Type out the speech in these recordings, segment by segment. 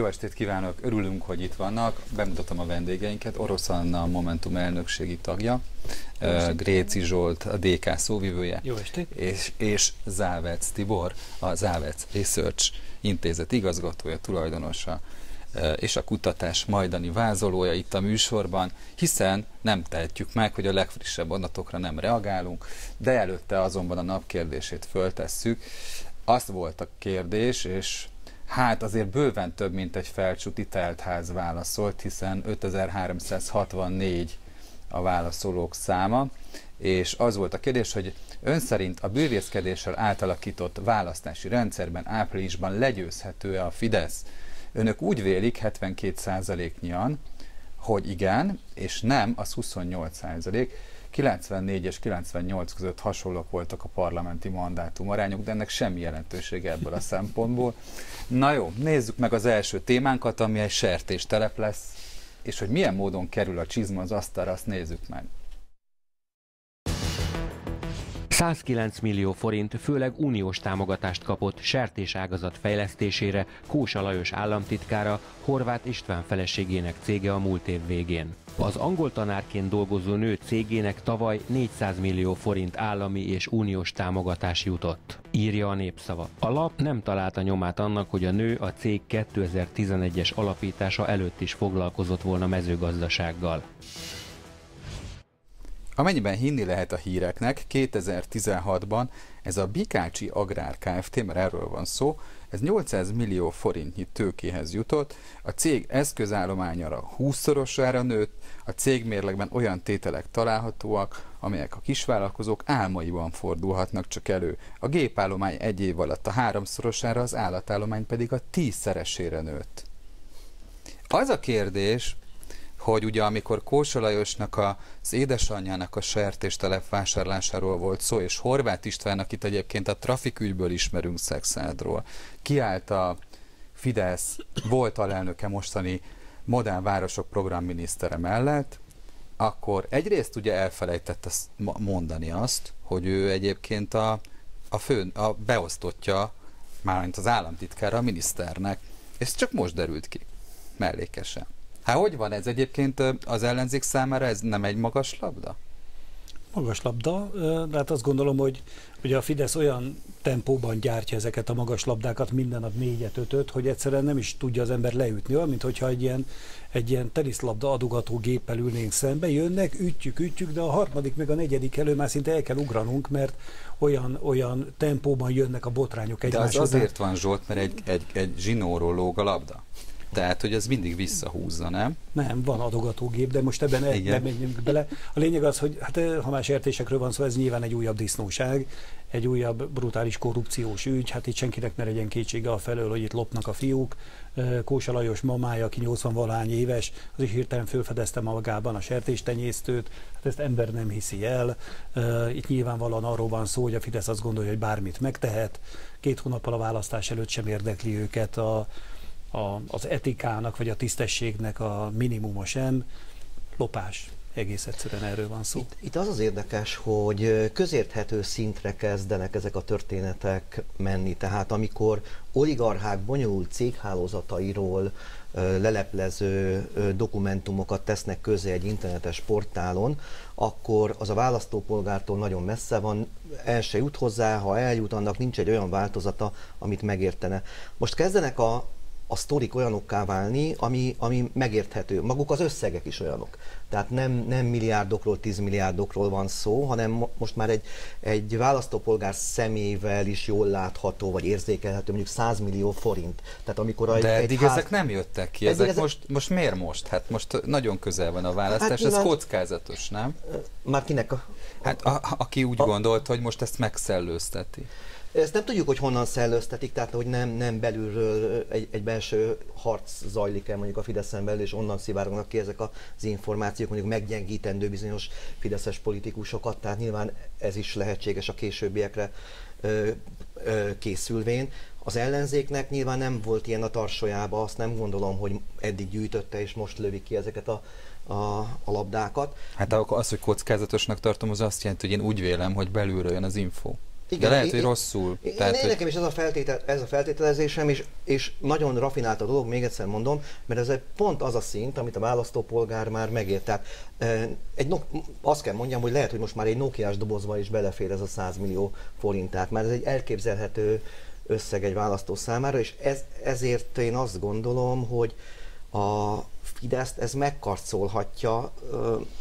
Jó estét kívánok, örülünk, hogy itt vannak. Bemutatom a vendégeinket. Orosz Anna, a Momentum elnökségi tagja, Gréci Zsolt, a DK szóvivője, Jó estét. és, és Závec Tibor, a Závec Research Intézet igazgatója, tulajdonosa és a kutatás majdani vázolója itt a műsorban, hiszen nem tehetjük meg, hogy a legfrissebb adatokra nem reagálunk, de előtte azonban a napkérdését föltesszük. Az volt a kérdés, és Hát azért bőven több, mint egy felcsúti teltház válaszolt, hiszen 5364 a válaszolók száma, és az volt a kérdés, hogy ön szerint a bűvészkedéssel átalakított választási rendszerben áprilisban legyőzhető-e a Fidesz? Önök úgy vélik 72%-nyian, hogy igen, és nem, az 28%. 94 és 98 között hasonlók voltak a parlamenti mandátum arányok, de ennek semmi jelentősége ebből a szempontból. Na jó, nézzük meg az első témánkat, ami egy sertéstelep lesz, és hogy milyen módon kerül a csizma az asztalra, azt nézzük meg. 109 millió forint főleg uniós támogatást kapott sertéságazat fejlesztésére Kósa Lajos államtitkára Horváth István feleségének cége a múlt év végén. Az angol tanárként dolgozó nő cégének tavaly 400 millió forint állami és uniós támogatás jutott, írja a népszava. A lap nem találta nyomát annak, hogy a nő a cég 2011-es alapítása előtt is foglalkozott volna mezőgazdasággal. Amennyiben hinni lehet a híreknek, 2016-ban ez a Bikácsi Agrár Kft., mert erről van szó, ez 800 millió forintnyi tőkéhez jutott, a cég eszközállományára 20-szorosára nőtt, a cég mérlegben olyan tételek találhatóak, amelyek a kisvállalkozók álmaiban fordulhatnak csak elő. A gépállomány egy év alatt a háromszorosára, az állatállomány pedig a tízszeresére nőtt. Az a kérdés, hogy ugye amikor Kósa Lajosnak az édesanyjának a sertéstelep vásárlásáról volt szó, és Horváth Istvánnak itt egyébként a trafikügyből ismerünk Szexádról, kiállt a Fidesz volt alelnöke mostani Modern Városok programminisztere mellett, akkor egyrészt ugye elfelejtett azt mondani azt, hogy ő egyébként a, a, fő, a beosztottja, mármint az államtitkára a miniszternek. Ez csak most derült ki, mellékesen. Hát hogy van ez egyébként az ellenzék számára, ez nem egy magas labda? Magas labda, de hát azt gondolom, hogy ugye a Fidesz olyan tempóban gyártja ezeket a magas labdákat, minden nap négyet, ötöt, hogy egyszerűen nem is tudja az ember leütni, olyan, mint hogyha egy ilyen, egy ilyen teniszlabda adogató géppel ülnénk szembe, jönnek, ütjük, ütjük, de a harmadik meg a negyedik elő már szinte el kell ugranunk, mert olyan, olyan tempóban jönnek a botrányok egymás De az azért van, Zsolt, mert egy, egy, egy zsinóró lóg a labda. Tehát, hogy ez mindig visszahúzza, nem? Nem, van adogatógép, de most ebben nem menjünk bele. A lényeg az, hogy hát, ha más értésekről van szó, ez nyilván egy újabb disznóság, egy újabb brutális korrupciós ügy, hát itt senkinek ne legyen kétsége a felől, hogy itt lopnak a fiúk. Kósa Lajos mamája, aki 80 valahány éves, az is hirtelen felfedezte magában a sertéstenyésztőt, hát ezt ember nem hiszi el. Itt nyilvánvalóan arról van szó, hogy a Fidesz azt gondolja, hogy bármit megtehet. Két hónappal a választás előtt sem érdekli őket a, a, az etikának vagy a tisztességnek a minimuma sem, lopás. Egész egyszerűen erről van szó. Itt, itt az az érdekes, hogy közérthető szintre kezdenek ezek a történetek menni. Tehát amikor oligarchák bonyolult céghálózatairól leleplező dokumentumokat tesznek közé egy internetes portálon, akkor az a választópolgártól nagyon messze van, el se jut hozzá, ha eljut, annak nincs egy olyan változata, amit megértene. Most kezdenek a, a sztorik olyanokká válni, ami, ami megérthető. Maguk az összegek is olyanok. Tehát nem, nem milliárdokról, tízmilliárdokról van szó, hanem most már egy, egy választópolgár szemével is jól látható, vagy érzékelhető, mondjuk 100 millió forint. Tehát amikor a, De eddig egy ház... ezek nem jöttek ki. Ezek, ezek most, most miért most? Hát most nagyon közel van a választás, hát, ez kockázatos, nem? Már kinek a... Hát a, aki úgy a... gondolt, hogy most ezt megszellőzteti. Ezt nem tudjuk, hogy honnan szellőztetik, tehát hogy nem, nem belülről egy, egy belső harc zajlik el mondjuk a Fideszen belül, és onnan szivárognak ki ezek az információk, mondjuk meggyengítendő bizonyos fideszes politikusokat, tehát nyilván ez is lehetséges a későbbiekre ö, ö, készülvén. Az ellenzéknek nyilván nem volt ilyen a tarsolyába, azt nem gondolom, hogy eddig gyűjtötte és most lövik ki ezeket a, a, a labdákat. Hát az, hogy kockázatosnak tartom, az azt jelenti, hogy én úgy vélem, hogy belülről jön az info. Igen, De lehet, hogy rosszul. Én, Tehát, én, hogy... Nekem is ez a, feltétel, ez a feltételezésem, és, és nagyon rafinált a dolog, még egyszer mondom, mert ez egy pont az a szint, amit a választópolgár már megért. Tehát egy, azt kell mondjam, hogy lehet, hogy most már egy Nokia-s dobozba is belefér ez a 100 millió forint, tehát már ez egy elképzelhető összeg egy választó számára, és ez, ezért én azt gondolom, hogy a Fideszt ez megkarcolhatja,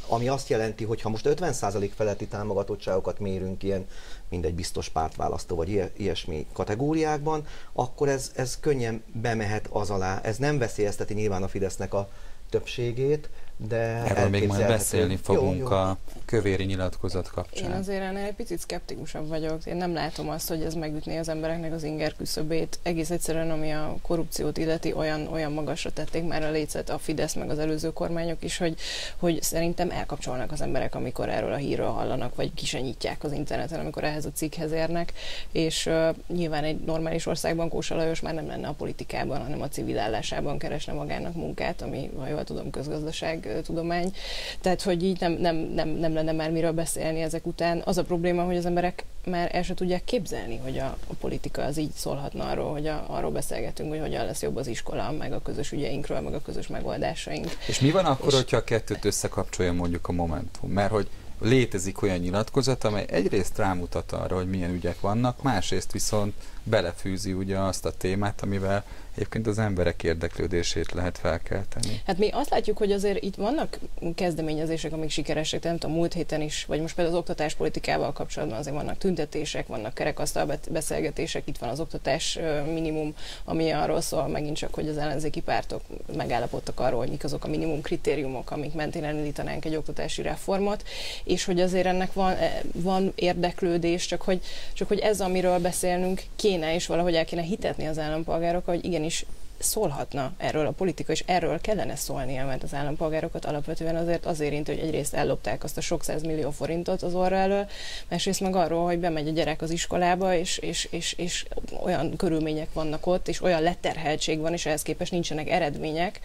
ami azt jelenti, hogy ha most 50% feletti támogatottságokat mérünk ilyen mindegy biztos pártválasztó vagy ilyesmi kategóriákban, akkor ez, ez könnyen bemehet az alá. Ez nem veszélyezteti nyilván a Fidesznek a többségét, de Erről még majd beszélni fogunk jó, jó. a kövéri nyilatkozat kapcsán. Én azért ennél egy picit szkeptikusabb vagyok. Én nem látom azt, hogy ez megütné az embereknek az inger küszöbét. Egész egyszerűen, ami a korrupciót illeti, olyan, olyan magasra tették már a lécet a Fidesz meg az előző kormányok is, hogy, hogy szerintem elkapcsolnak az emberek, amikor erről a hírről hallanak, vagy kisenyítják az interneten, amikor ehhez a cikkhez érnek. És uh, nyilván egy normális országban Kósa Lajos már nem lenne a politikában, hanem a civil állásában keresne magának munkát, ami, ha jól tudom, közgazdaság tudomány, tehát hogy így nem, nem, nem, nem lenne már miről beszélni ezek után. Az a probléma, hogy az emberek már el se tudják képzelni, hogy a, a politika az így szólhatna arról, hogy a, arról beszélgetünk, hogy hogyan lesz jobb az iskola, meg a közös ügyeinkről, meg a közös megoldásaink. És mi van akkor, és... hogyha a kettőt összekapcsolja mondjuk a Momentum? Mert hogy létezik olyan nyilatkozat, amely egyrészt rámutat arra, hogy milyen ügyek vannak, másrészt viszont belefűzi ugye azt a témát, amivel egyébként az emberek érdeklődését lehet felkelteni. Hát mi azt látjuk, hogy azért itt vannak kezdeményezések, amik sikeresek, nem tudom, múlt héten is, vagy most például az oktatáspolitikával kapcsolatban azért vannak tüntetések, vannak kerekasztal beszélgetések, itt van az oktatás minimum, ami arról szól megint csak, hogy az ellenzéki pártok megállapodtak arról, hogy mik azok a minimum kritériumok, amik mentén elindítanánk egy oktatási reformot, és hogy azért ennek van, e, van érdeklődés, csak hogy, csak hogy ez, amiről beszélnünk, kéne, és valahogy el kéne hitetni az állampolgárok, hogy igenis is szólhatna erről a politika, és erről kellene szólnia, mert az állampolgárokat alapvetően azért az érinti, hogy egyrészt ellopták azt a sok millió forintot az orra elől, másrészt meg arról, hogy bemegy a gyerek az iskolába, és, és, és, és olyan körülmények vannak ott, és olyan leterheltség van, és ehhez képest nincsenek eredmények,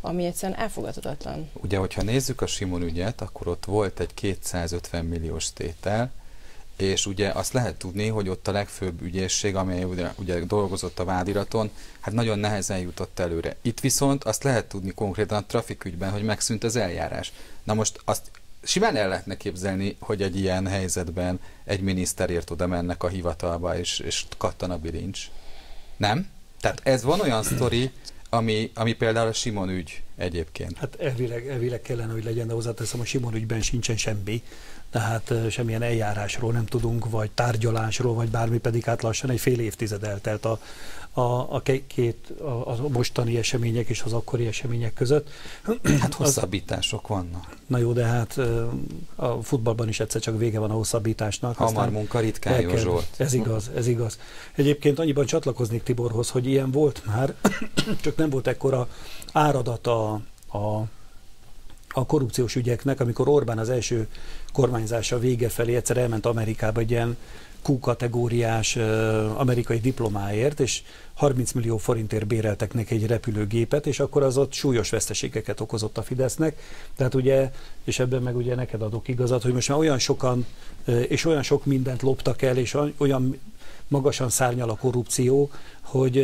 ami egyszerűen elfogadhatatlan. Ugye, hogyha nézzük a Simon ügyet, akkor ott volt egy 250 milliós tétel, és ugye azt lehet tudni, hogy ott a legfőbb ügyészség, amely ugye, ugye dolgozott a vádiraton, hát nagyon nehezen jutott előre. Itt viszont azt lehet tudni konkrétan a trafikügyben, hogy megszűnt az eljárás. Na most azt simán el lehetne képzelni, hogy egy ilyen helyzetben egy miniszterért oda mennek a hivatalba, és, és kattan a bilincs. Nem? Tehát ez van olyan sztori, ami, ami például a Simon ügy egyébként. Hát elvileg, elvileg kellene, hogy legyen, de hozzáteszem, a Simon ügyben sincsen semmi tehát semmilyen eljárásról nem tudunk, vagy tárgyalásról, vagy bármi, pedig hát lassan egy fél évtized eltelt a, a, a két, a, a mostani események és az akkori események között. Hát hosszabbítások vannak. Na jó, de hát a futballban is egyszer csak vége van a hosszabbításnak. Hamar munka ritkán jó Zsolt. Ez igaz, ez igaz. Egyébként annyiban csatlakoznék Tiborhoz, hogy ilyen volt már, csak nem volt ekkora áradata a a korrupciós ügyeknek, amikor Orbán az első kormányzása vége felé egyszer elment Amerikába egy ilyen Q-kategóriás amerikai diplomáért, és 30 millió forintért béreltek neki egy repülőgépet, és akkor az ott súlyos veszteségeket okozott a Fidesznek. Tehát ugye, és ebben meg ugye neked adok igazat, hogy most már olyan sokan, és olyan sok mindent loptak el, és olyan magasan szárnyal a korrupció, hogy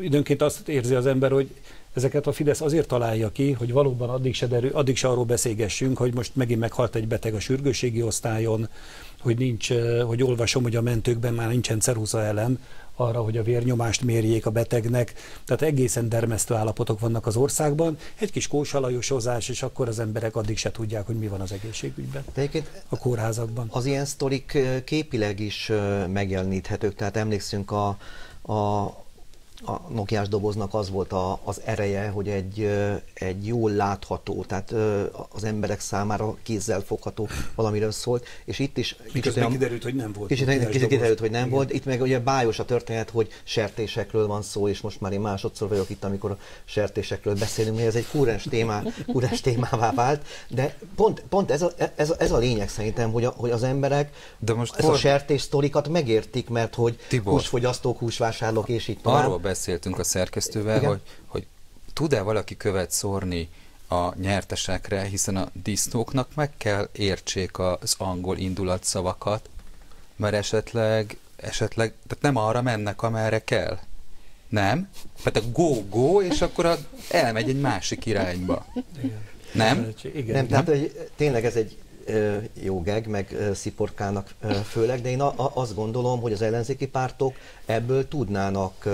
időnként azt érzi az ember, hogy Ezeket a Fidesz azért találja ki, hogy valóban addig se, derül, addig se arról beszélgessünk, hogy most megint meghalt egy beteg a sürgőségi osztályon, hogy nincs, hogy olvasom, hogy a mentőkben már nincsen ceruza elem, arra, hogy a vérnyomást mérjék a betegnek. Tehát egészen dermesztő állapotok vannak az országban. Egy kis kósalajosozás, és akkor az emberek addig se tudják, hogy mi van az egészségügyben. De a kórházakban. Az ilyen sztorik képileg is megjeleníthetők. Tehát emlékszünk a, a a Nokiás doboznak az volt a, az ereje, hogy egy, egy jól látható, tehát az emberek számára kézzel fogható valamiről szólt, és itt is kicsit olyan, kiderült, hogy nem volt. Kicsit, kicsit kiderült, hogy nem Igen. volt. Itt meg ugye bájos a történet, hogy sertésekről van szó, és most már én másodszor vagyok itt, amikor a sertésekről beszélünk, hogy ez egy kúrens, témá, kúrens témává vált, de pont, pont ez, a, ez, a, ez a lényeg szerintem, hogy, a, hogy az emberek de most ezt for... a sertés sztorikat megértik, mert hogy Tibor, húsfogyasztók, húsvásárlók, és itt tovább beszéltünk a szerkesztővel, hogy, hogy tud-e valaki követ szórni a nyertesekre, hiszen a disznóknak meg kell értsék az angol indulatszavakat, mert esetleg esetleg, tehát nem arra mennek, amerre kell. Nem? Tehát a go, go, és akkor a, elmegy egy másik irányba. Igen. Nem? Igen. Nem, tehát hogy tényleg ez egy jó geg, meg sziporkának főleg, de én azt gondolom, hogy az ellenzéki pártok ebből tudnának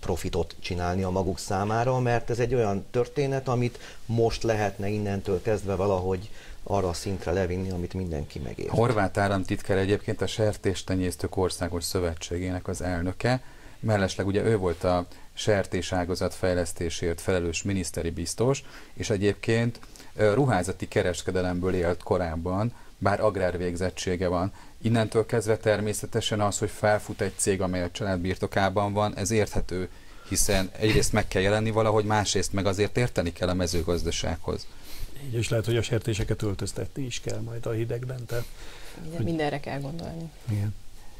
profitot csinálni a maguk számára, mert ez egy olyan történet, amit most lehetne innentől kezdve valahogy arra a szintre levinni, amit mindenki megért. Horváth államtitkár egyébként a Sertéstenyésztők Országos Szövetségének az elnöke, mellesleg ugye ő volt a sertéságazat fejlesztésért felelős miniszteri biztos, és egyébként ruházati kereskedelemből élt korábban, bár agrárvégzettsége van. Innentől kezdve természetesen az, hogy felfut egy cég, amely a család birtokában van, ez érthető, hiszen egyrészt meg kell jelenni valahogy, másrészt meg azért érteni kell a mezőgazdasághoz. Így is lehet, hogy a sertéseket öltöztetni is kell majd a hidegben. Tehát, Igen, hogy... mindenre kell gondolni. Igen.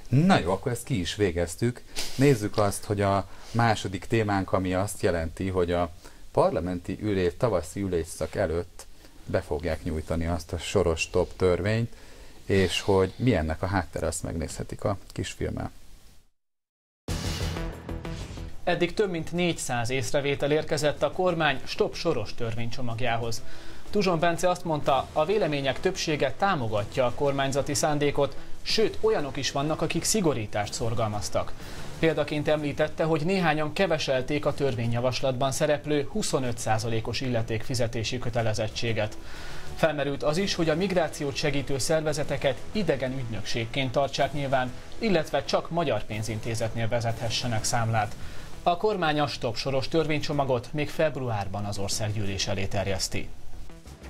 Na jó, akkor ezt ki is végeztük. Nézzük azt, hogy a második témánk, ami azt jelenti, hogy a parlamenti ülés, tavaszi ülésszak előtt be fogják nyújtani azt a soros top törvényt, és hogy mi ennek a háttere, azt megnézhetik a kisfilmmel. Eddig több mint 400 észrevétel érkezett a kormány stop soros törvénycsomagjához. Tuzson Bence azt mondta, a vélemények többsége támogatja a kormányzati szándékot, sőt olyanok is vannak, akik szigorítást szorgalmaztak. Példaként említette, hogy néhányan keveselték a törvényjavaslatban szereplő 25%-os illetékfizetési kötelezettséget. Felmerült az is, hogy a migrációt segítő szervezeteket idegen ügynökségként tartsák nyilván, illetve csak magyar pénzintézetnél vezethessenek számlát. A kormány a stop soros törvénycsomagot még februárban az országgyűlés elé terjeszti.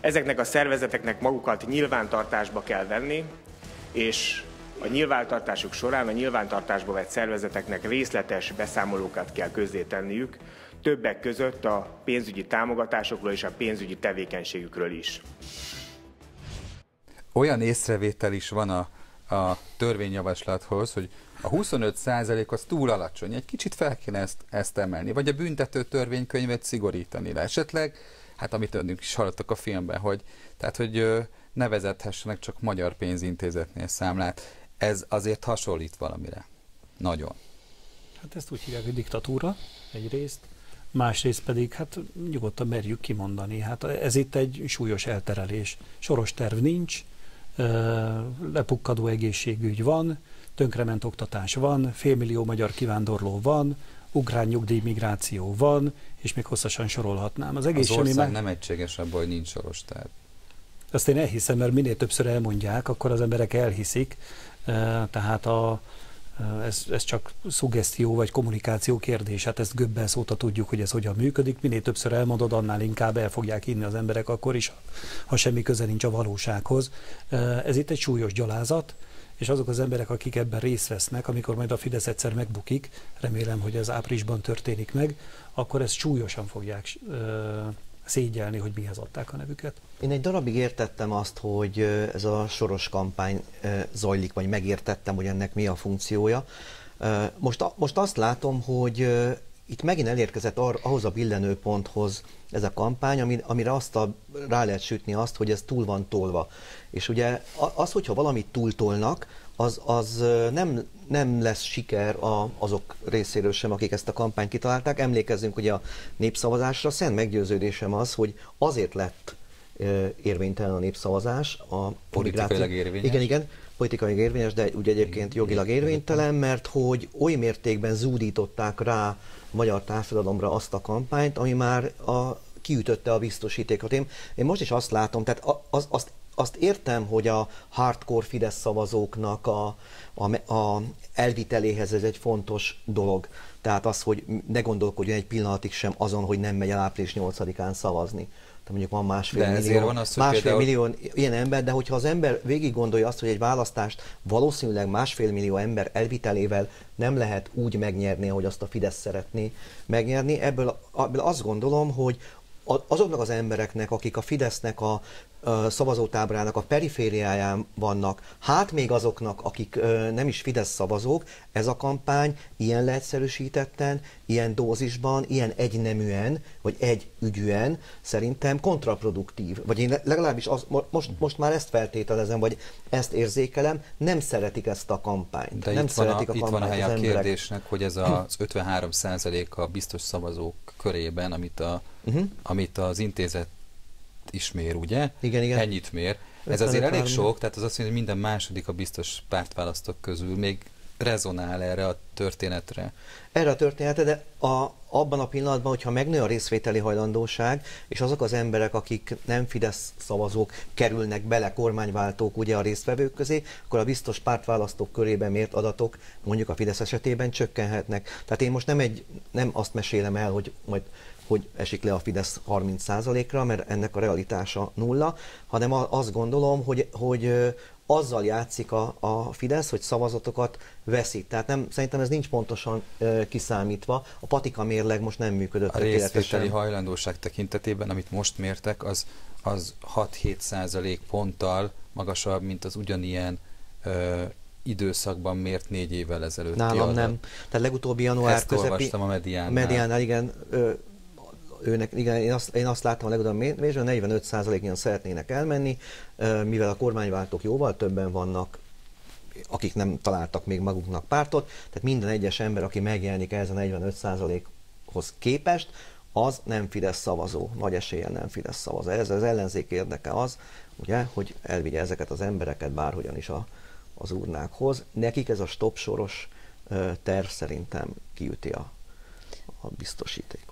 Ezeknek a szervezeteknek magukat nyilvántartásba kell venni, és a nyilvántartásuk során a nyilvántartásba vett szervezeteknek részletes beszámolókat kell közzétenniük, többek között a pénzügyi támogatásokról és a pénzügyi tevékenységükről is. Olyan észrevétel is van a, a törvényjavaslathoz, hogy a 25% az túl alacsony, egy kicsit fel kéne ezt, ezt emelni, vagy a büntető törvénykönyvet szigorítani le. Esetleg, hát amit önünk is hallottak a filmben, hogy, tehát, hogy ne vezethessenek csak magyar pénzintézetnél számlát. Ez azért hasonlít valamire. Nagyon. Hát ezt úgy hívják, hogy diktatúra egyrészt, másrészt pedig hát nyugodtan merjük kimondani. Hát ez itt egy súlyos elterelés. Soros terv nincs, lepukkadó egészségügy van, tönkrement oktatás van, félmillió magyar kivándorló van, ukrán nyugdíjmigráció van, és még hosszasan sorolhatnám. Az egész az ország már... nem egységes abban, hogy nincs soros terv. Azt én elhiszem, mert minél többször elmondják, akkor az emberek elhiszik. Tehát a, ez, ez csak szuggesztió vagy kommunikáció kérdés. Hát ezt göbbel szóta tudjuk, hogy ez hogyan működik. Minél többször elmondod, annál inkább el fogják hinni az emberek akkor is, ha semmi köze nincs a valósághoz. Ez itt egy súlyos gyalázat, és azok az emberek, akik ebben részt vesznek, amikor majd a Fidesz egyszer megbukik, remélem, hogy ez áprilisban történik meg, akkor ezt súlyosan fogják szégyelni, hogy mihez adták a nevüket. Én egy darabig értettem azt, hogy ez a soros kampány zajlik, vagy megértettem, hogy ennek mi a funkciója. Most, most azt látom, hogy itt megint elérkezett ar, ahhoz a billenőponthoz ez a kampány, amire azt a, rá lehet sütni azt, hogy ez túl van tolva. És ugye az, hogyha valamit túltolnak, az, az nem, nem lesz siker a, azok részéről sem, akik ezt a kampányt kitalálták. Emlékezzünk, hogy a népszavazásra szent meggyőződésem az, hogy azért lett érvénytelen a népszavazás. A politikailag érvényes. Igen, igen, politikailag érvényes, de ugye egyébként jogilag érvénytelen, mert hogy oly mértékben zúdították rá a magyar társadalomra azt a kampányt, ami már a, kiütötte a biztosítékot. Én, én most is azt látom, tehát az, azt azt értem, hogy a hardcore Fidesz szavazóknak a, a, a elviteléhez ez egy fontos dolog. Tehát az, hogy ne gondolkodjon egy pillanatig sem azon, hogy nem megy el április 8-án szavazni. Tehát mondjuk van másfél de millió, van az, másfél például... millió ilyen ember, de hogyha az ember végig gondolja azt, hogy egy választást valószínűleg másfél millió ember elvitelével nem lehet úgy megnyerni, ahogy azt a Fidesz szeretné megnyerni, ebből, ebből azt gondolom, hogy azoknak az embereknek, akik a Fidesznek a szavazótábrának a perifériáján vannak, hát még azoknak, akik nem is Fidesz szavazók, ez a kampány ilyen leegyszerűsítetten, ilyen dózisban, ilyen egyneműen, vagy együgyűen szerintem kontraproduktív. Vagy én legalábbis az, most, most már ezt feltételezem, vagy ezt érzékelem, nem szeretik ezt a kampányt. De nem itt szeretik van a, a itt van a helye a kérdésnek, hogy ez az 53 a biztos szavazók körében, amit, a, uh-huh. amit az intézet is mér, ugye? Igen, igen. Ennyit mér. Ez azért elég sok, tehát az azt mondja, hogy minden második a biztos pártválasztók közül még rezonál erre a történetre. Erre a történetre, de a, abban a pillanatban, hogyha megnő a részvételi hajlandóság, és azok az emberek, akik nem Fidesz szavazók kerülnek bele kormányváltók ugye a résztvevők közé, akkor a biztos pártválasztók körében mért adatok mondjuk a Fidesz esetében csökkenhetnek. Tehát én most nem, egy, nem azt mesélem el, hogy majd hogy esik le a Fidesz 30%-ra, mert ennek a realitása nulla, hanem azt gondolom, hogy, hogy azzal játszik a, a Fidesz, hogy szavazatokat veszít. Tehát nem, szerintem ez nincs pontosan e, kiszámítva. A patika mérleg most nem működött. A részvételi hajlandóság tekintetében, amit most mértek, az, az 6-7 százalék ponttal magasabb, mint az ugyanilyen ö, időszakban mért négy évvel ezelőtt. Nálam adat. nem. Tehát legutóbbi január Ezt közepi... a mediánál. Mediánál, igen. Ö, őnek, igen, én azt, én azt láttam a legutóbb mérésben, 45%-nyian szeretnének elmenni, mivel a kormányváltók jóval többen vannak, akik nem találtak még maguknak pártot, tehát minden egyes ember, aki megjelenik ez a 45%-hoz képest, az nem Fidesz szavazó, nagy eséllyel nem Fidesz szavazó. Ez az ellenzék érdeke az, ugye, hogy elvigye ezeket az embereket bárhogyan is a, az urnákhoz. Nekik ez a stop soros terv szerintem kiüti a, a biztosíték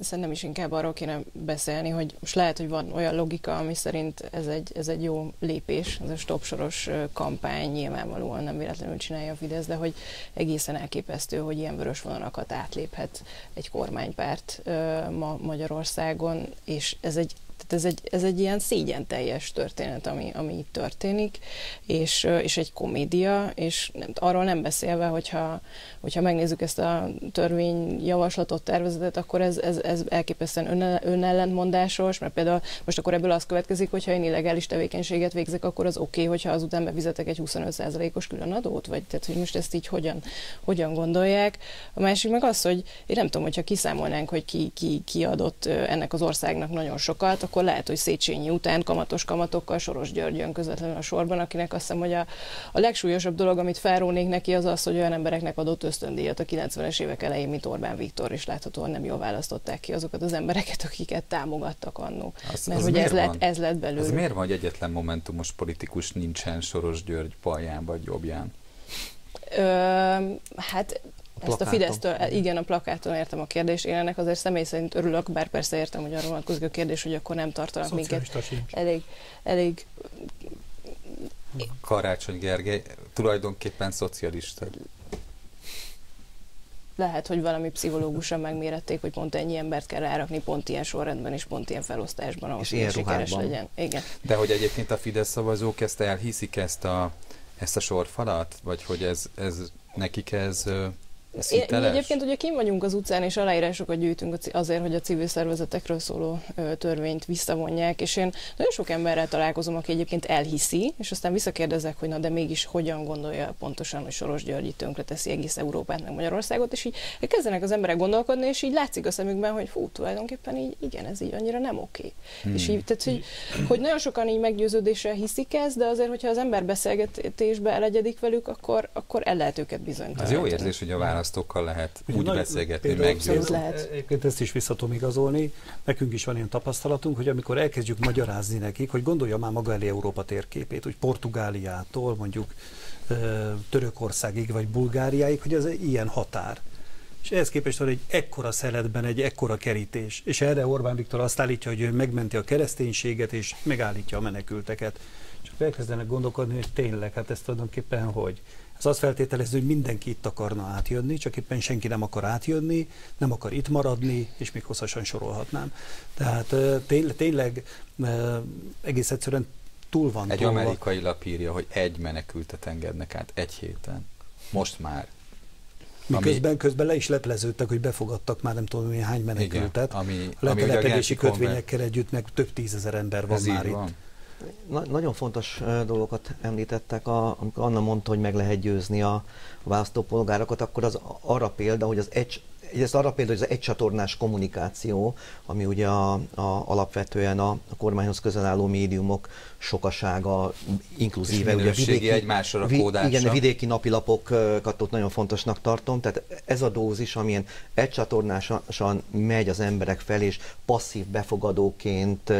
szerintem is inkább arról kéne beszélni, hogy most lehet, hogy van olyan logika, ami szerint ez egy, ez egy jó lépés, ez a stopsoros kampány nyilvánvalóan nem véletlenül csinálja a Fidesz, de hogy egészen elképesztő, hogy ilyen vörös vonalakat átléphet egy kormánypárt ma Magyarországon, és ez egy tehát ez egy, ez egy ilyen szégyen teljes történet, ami, ami itt történik, és, és egy komédia, és nem, arról nem beszélve, hogyha, hogyha megnézzük ezt a törvényjavaslatot, tervezetet, akkor ez, ez, ez elképesztően önellentmondásos, mert például most akkor ebből az következik, hogyha én illegális tevékenységet végzek, akkor az oké, okay, hogyha azután bevizetek egy 25%-os különadót, vagy tehát, hogy most ezt így hogyan, hogyan gondolják. A másik meg az, hogy én nem tudom, hogyha kiszámolnánk, hogy ki, ki, ki adott ennek az országnak nagyon sokat, akkor lehet, hogy Széchenyi után kamatos kamatokkal Soros Györgyön közvetlenül a sorban, akinek azt hiszem, hogy a, a legsúlyosabb dolog, amit felrónék neki, az az, hogy olyan embereknek adott ösztöndíjat a 90-es évek elején, mint Orbán Viktor, és láthatóan nem jól választották ki azokat az embereket, akiket támogattak annó. Az, Mert az hogy ez lett, ez lett belőle. Ez miért van, hogy egyetlen momentumos politikus nincsen Soros György balján vagy jobbján? Ö, hát ezt a Fidesztől, igen, a plakáton értem a kérdést. Én ennek azért személy szerint örülök, bár persze értem, hogy arról vonatkozik a kérdés, hogy akkor nem tartanak minket. Elég, elég Karácsony Gergely tulajdonképpen szocialista. Lehet, hogy valami pszichológusan megmérették, hogy pont ennyi embert kell rárakni, pont ilyen sorrendben és pont ilyen felosztásban, ahhoz, hogy sikeres legyen. Igen. De hogy egyébként a Fidesz szavazók ezt elhiszik ezt a, ezt a sorfalat? Vagy hogy ez, ez nekik ez ez Mi egyébként ugye kim vagyunk az utcán, és aláírásokat gyűjtünk azért, hogy a civil szervezetekről szóló törvényt visszavonják, és én nagyon sok emberrel találkozom, aki egyébként elhiszi, és aztán visszakérdezek, hogy na de mégis hogyan gondolja pontosan, hogy Soros György tönkreteszi egész Európát, meg Magyarországot, és így kezdenek az emberek gondolkodni, és így látszik a szemükben, hogy fú, tulajdonképpen így igen, ez így annyira nem oké. Hmm. És így, tehát, hogy, hogy nagyon sokan így meggyőződéssel hiszik ezt, de azért, hogyha az ember beszélgetésbe elegyedik velük, akkor, akkor el lehet őket bizonyítani. Ez jó érzés, hogy a válasz választókkal lehet Ugye úgy nagy, beszélgetni, meggyőzni. Egyébként ezt is visszatom igazolni. Nekünk is van ilyen tapasztalatunk, hogy amikor elkezdjük magyarázni nekik, hogy gondolja már maga elé Európa térképét, hogy Portugáliától mondjuk Törökországig vagy Bulgáriáig, hogy ez ilyen határ. És ehhez képest van egy ekkora szeletben egy ekkora kerítés. És erre Orbán Viktor azt állítja, hogy ő megmenti a kereszténységet és megállítja a menekülteket. Akkor elkezdenek gondolkodni, hogy tényleg, hát ez tulajdonképpen hogy? Ez azt feltételező, hogy mindenki itt akarna átjönni, csak éppen senki nem akar átjönni, nem akar itt maradni, és még hosszasan sorolhatnám. Tehát tényleg, tényleg egész egyszerűen túl van. Egy túl amerikai lap írja, hogy egy menekültet engednek át egy héten. Most már. Miközben ami... közben le is lepleződtek, hogy befogadtak már nem tudom, hogy hány menekültet. Igen, ami, a letelepedési kötvényekkel együtt meg több tízezer ember van Ez már itt. Van. Na, nagyon fontos dolgokat említettek, a, amikor Anna mondta, hogy meg lehet győzni a választópolgárokat, akkor az arra példa, hogy az egy, ez arra példa, hogy az egycsatornás kommunikáció, ami ugye a, a, alapvetően a, a kormányhoz közel álló médiumok sokasága, inkluzíve ugye vidéki, egymásra vi, igen, vidéki napilapokat ott nagyon fontosnak tartom, tehát ez a dózis, amilyen egycsatornásan megy az emberek felé, és passzív befogadóként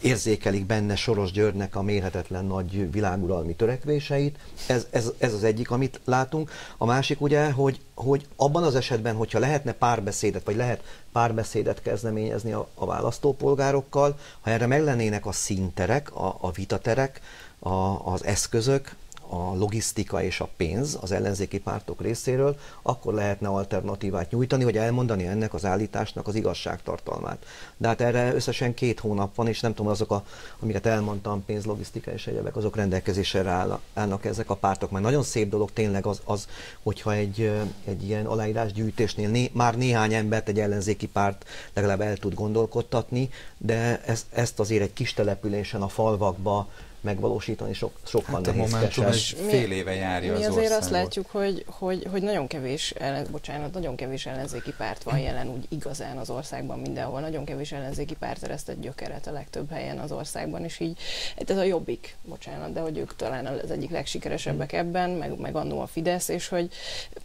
érzékelik benne Soros Györgynek a mérhetetlen nagy világuralmi törekvéseit. Ez, ez, ez az egyik, amit látunk. A másik ugye, hogy, hogy abban az esetben, hogyha lehetne párbeszédet, vagy lehet párbeszédet kezdeményezni a, a választópolgárokkal, ha erre meglennének a színterek, a, a vitaterek, a, az eszközök, a logisztika és a pénz az ellenzéki pártok részéről, akkor lehetne alternatívát nyújtani, vagy elmondani ennek az állításnak az igazságtartalmát. De hát erre összesen két hónap van, és nem tudom, azok, a, amiket elmondtam, pénz, logisztika és egyebek, azok rendelkezésre áll, állnak ezek a pártok. Mert nagyon szép dolog tényleg az, az hogyha egy, egy ilyen aláírásgyűjtésnél né, már néhány embert egy ellenzéki párt legalább el tud gondolkodtatni, de ezt, ezt azért egy kis településen a falvakba megvalósítani sok, sokkal hát nehézkesebb. És fél éve járja Mi az azért azt látjuk, hogy, hogy, hogy nagyon kevés, ellen, bocsánat, nagyon kevés ellenzéki párt van jelen úgy igazán az országban mindenhol. Nagyon kevés ellenzéki párt eresztett gyökeret a legtöbb helyen az országban, és így ez a jobbik, bocsánat, de hogy ők talán az egyik legsikeresebbek ebben, meg, meg annó a Fidesz, és hogy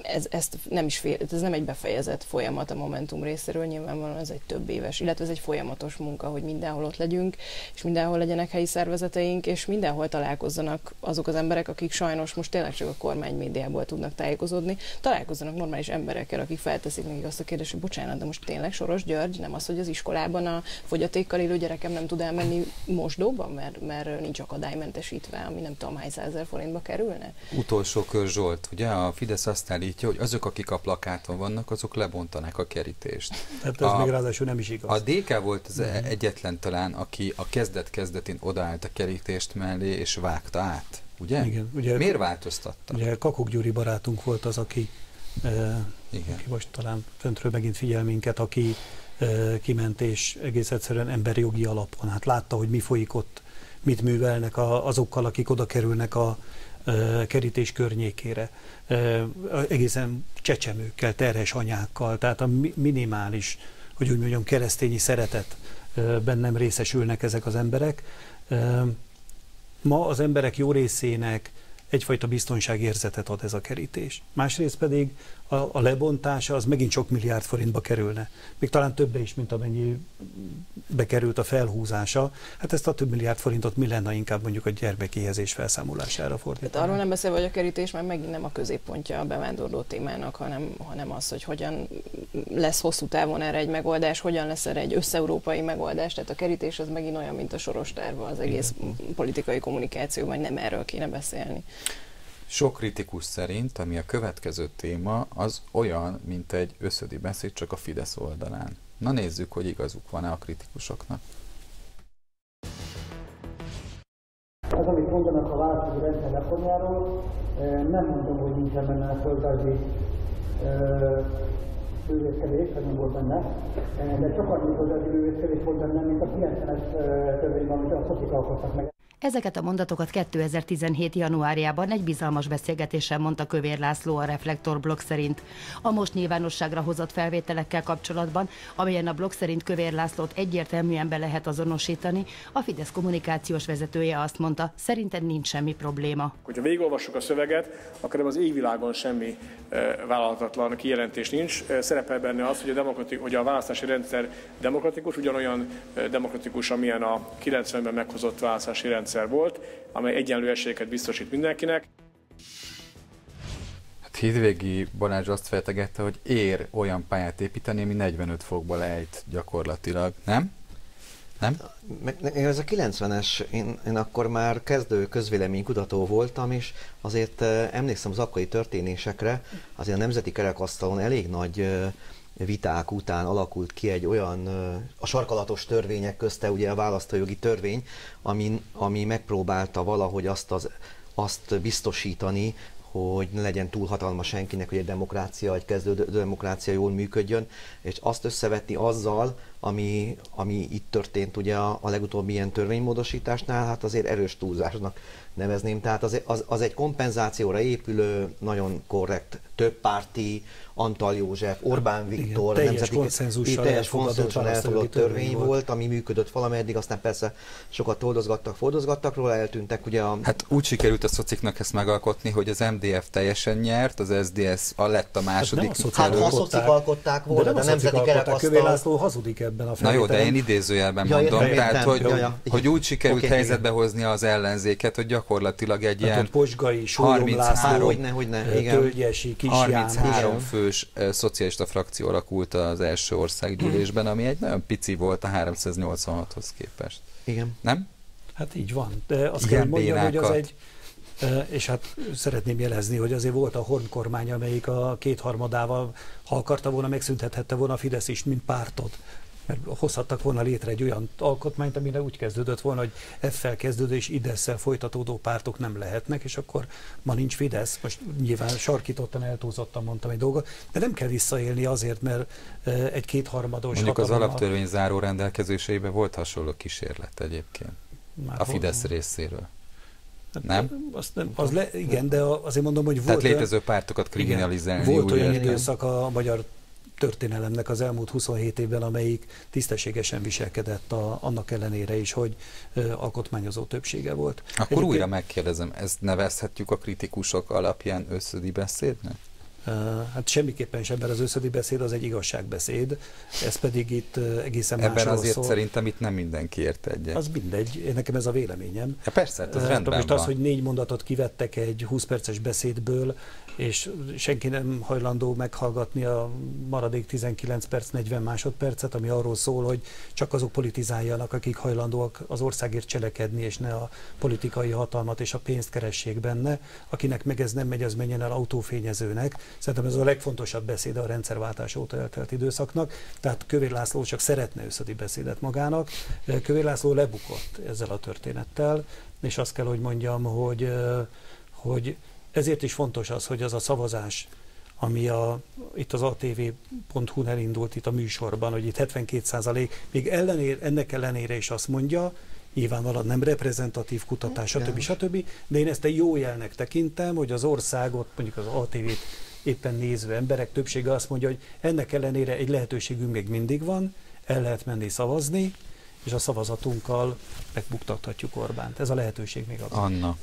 ez, ezt nem is fél, ez nem egy befejezett folyamat a Momentum részéről, nyilvánvalóan ez egy több éves, illetve ez egy folyamatos munka, hogy mindenhol ott legyünk, és mindenhol legyenek helyi szervezeteink, és mindenhol találkozzanak azok az emberek, akik sajnos most tényleg csak a kormány médiából tudnak tájékozódni, találkozzanak normális emberekkel, akik felteszik nekik azt a kérdést, hogy bocsánat, de most tényleg Soros György, nem az, hogy az iskolában a fogyatékkal élő gyerekem nem tud elmenni mosdóban, mert, mert nincs akadálymentesítve, ami nem tudom hány százezer forintba kerülne. Utolsó kör Zsolt, ugye a Fidesz azt állítja, hogy azok, akik a plakáton vannak, azok lebontanák a kerítést. Hát ez a, még ráadásul nem is igaz. A DK volt az mm. egyetlen talán, aki a kezdet-kezdetén odaállt a kerítést mellé, és vágta át. Ugye? Igen. Ugye, Miért változtatta? Ugye Kakuk Gyuri barátunk volt az, aki, e, Igen. aki most talán föntről megint figyel minket, aki e, kiment és egész egyszerűen emberi jogi alapon. Hát látta, hogy mi folyik ott, mit művelnek a, azokkal, akik oda kerülnek a kerítés környékére. Egészen csecsemőkkel, terhes anyákkal, tehát a minimális, hogy úgy mondjam, keresztényi szeretet bennem részesülnek ezek az emberek. Ma az emberek jó részének egyfajta biztonságérzetet ad ez a kerítés. Másrészt pedig a, a lebontása az megint sok milliárd forintba kerülne. Még talán többe is, mint amennyi bekerült a felhúzása. Hát ezt a több milliárd forintot mi lenne inkább mondjuk a gyermekéhezés felszámolására fordítani? Hát arról nem beszélve, hogy a kerítés már megint nem a középpontja a bevándorló témának, hanem, hanem az, hogy hogyan lesz hosszú távon erre egy megoldás, hogyan lesz erre egy összeurópai megoldás. Tehát a kerítés az megint olyan, mint a soros terve az egész Igen. politikai kommunikáció, vagy nem erről kéne beszélni. Sok kritikus szerint, ami a következő téma, az olyan, mint egy összödi beszéd, csak a Fidesz oldalán. Na nézzük, hogy igazuk van-e a kritikusoknak. Az, amit mondanak a választási rendszer reformjáról, nem mondom, hogy nincsen benne a földrajzi bővészkedés, hogy nem volt benne, de csak annyi földrajzi bővészkedés volt benne, mint a 90-es törvényben, amit a szocik alkottak meg. Ezeket a mondatokat 2017. januárjában egy bizalmas beszélgetésen mondta Kövér László a Reflektor blog szerint. A most nyilvánosságra hozott felvételekkel kapcsolatban, amelyen a blog szerint Kövér Lászlót egyértelműen be lehet azonosítani, a Fidesz kommunikációs vezetője azt mondta, szerintem nincs semmi probléma. Hogyha végigolvassuk a szöveget, akkor az égvilágon semmi vállalhatatlan kijelentés nincs. Szerepel benne az, hogy a, demokratik, hogy a választási rendszer demokratikus, ugyanolyan demokratikus, amilyen a 90-ben meghozott választási rendszer rendszer volt, amely egyenlő esélyeket biztosít mindenkinek. Hát Hídvégi Balázs azt fejtegette, hogy ér olyan pályát építeni, ami 45 fokba lejt gyakorlatilag, nem? Nem? Ez a 90-es, én, én akkor már kezdő közvéleménykutató voltam, és azért emlékszem az akkori történésekre, azért a Nemzeti Kerekasztalon elég nagy viták után alakult ki egy olyan, a sarkalatos törvények közte ugye a választójogi törvény, ami, ami megpróbálta valahogy azt, az, azt biztosítani, hogy ne legyen túl hatalmas senkinek, hogy egy demokrácia, egy kezdődő demokrácia jól működjön, és azt összevetni azzal, ami, ami itt történt ugye a, a legutóbbi ilyen törvénymódosításnál, hát azért erős túlzásnak nevezném. Tehát az, az, az egy kompenzációra épülő, nagyon korrekt, többpárti, Antal József, Orbán Viktor, Igen, teljes konszenzussal teljes konszenzussal elfogadott törvény volt, volt, ami működött valameddig, aztán persze sokat toldozgattak, fordozgattak róla, eltűntek ugye a... Hát úgy sikerült a szociknak ezt megalkotni, hogy az MDF teljesen nyert, az SDS a lett a második. Hát, hát ha a szocik alkották volna, de, de a nemzeti kerekasztal... László hazudik ebben a Na jó, de én idézőjelben ja, mondom, ja, tehát hogy, ja, ja. hogy úgy sikerült okay, helyzetbe igen. hozni az ellenzéket, hogy gyakorlatilag egy hát ilyen... Posgai, 33, hogy ne, hogy ne, igen. Tölgyesi, 33 fős szocialista frakció alakult az első országgyűlésben, ami egy nagyon pici volt a 386-hoz képest. Igen. Nem? Hát így van. De azt kell mondjam, hogy az egy, és hát szeretném jelezni, hogy azért volt a Horn kormány, amelyik a kétharmadával, ha akarta volna, megszüntethette volna a Fidesz is, mint pártot mert hozhattak volna létre egy olyan alkotmányt, amire úgy kezdődött volna, hogy F-fel kezdődő és idesz folytatódó pártok nem lehetnek, és akkor ma nincs Fidesz. Most nyilván sarkítottan, eltúzottan mondtam egy dolgot, de nem kell visszaélni azért, mert egy kétharmados Mondjuk az alaptörvény záró rendelkezéseiben volt hasonló kísérlet egyébként. Már a Fidesz hol? részéről. Hát nem? Azt nem az le, igen, de azért mondom, hogy volt Tehát létező pártokat kriminalizálni. Igen, volt olyan időszak a magyar történelemnek az elmúlt 27 évben, amelyik tisztességesen viselkedett a, annak ellenére is, hogy ö, alkotmányozó többsége volt. Akkor Egyébként, újra megkérdezem, ezt nevezhetjük a kritikusok alapján összödi beszédnek? Hát semmiképpen sem, mert az összödi beszéd az egy igazságbeszéd, ez pedig itt egészen Ebben azért szól. szerintem itt nem mindenki ért egyet. Az mindegy, nekem ez a véleményem. Ja, persze, hát ez rendben Most van. az, hogy négy mondatot kivettek egy 20 perces beszédből, és senki nem hajlandó meghallgatni a maradék 19 perc, 40 másodpercet, ami arról szól, hogy csak azok politizáljanak, akik hajlandóak az országért cselekedni, és ne a politikai hatalmat és a pénzt keressék benne. Akinek meg ez nem megy, az menjen el autófényezőnek. Szerintem ez a legfontosabb beszéd a rendszerváltás óta eltelt időszaknak. Tehát Kövér László csak szeretne összödi beszédet magának. Kövér László lebukott ezzel a történettel, és azt kell, hogy mondjam, hogy, hogy ezért is fontos az, hogy az a szavazás, ami a, itt az atv.hu-n elindult itt a műsorban, hogy itt 72 százalék, még ellenér, ennek ellenére is azt mondja, nyilvánvalóan nem reprezentatív kutatás, stb. stb. De én ezt egy jó jelnek tekintem, hogy az országot, mondjuk az ATV-t éppen néző emberek többsége azt mondja, hogy ennek ellenére egy lehetőségünk még mindig van, el lehet menni szavazni, és a szavazatunkkal megbuktathatjuk Orbánt. Ez a lehetőség még adott. Anna.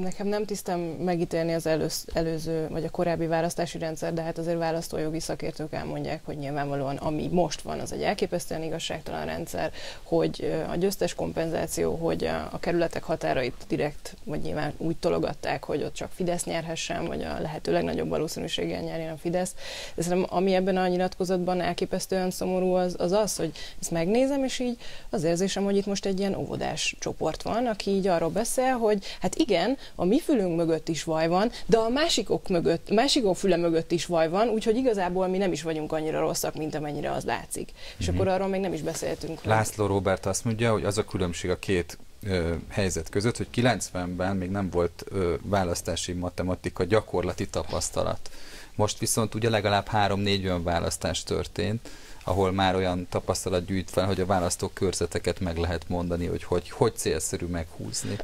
Nekem nem tisztem megítélni az előz, előző, vagy a korábbi választási rendszer, de hát azért választójogi szakértők elmondják, hogy nyilvánvalóan ami most van, az egy elképesztően igazságtalan rendszer, hogy a győztes kompenzáció, hogy a kerületek határait direkt, vagy nyilván úgy tologatták, hogy ott csak Fidesz nyerhessen, vagy a lehető legnagyobb valószínűséggel nyerjen a Fidesz. De szerintem ami ebben a nyilatkozatban elképesztően szomorú, az az, az hogy ezt megnézem, és így az érzésem, hogy itt most egy ilyen óvodás csoport van, aki így arról beszél, hogy hát igen, a mi fülünk mögött is vaj van, de a másikok mögött, másikok füle mögött is vaj van, úgyhogy igazából mi nem is vagyunk annyira rosszak, mint amennyire az látszik. És mm-hmm. akkor arról még nem is beszéltünk. László Robert azt mondja, hogy az a különbség a két ö, helyzet között, hogy 90-ben még nem volt ö, választási matematika gyakorlati tapasztalat. Most viszont ugye legalább három-négy olyan választás történt, ahol már olyan tapasztalat gyűjt fel, hogy a választók körzeteket meg lehet mondani, hogy hogy, hogy célszerű meghúzni.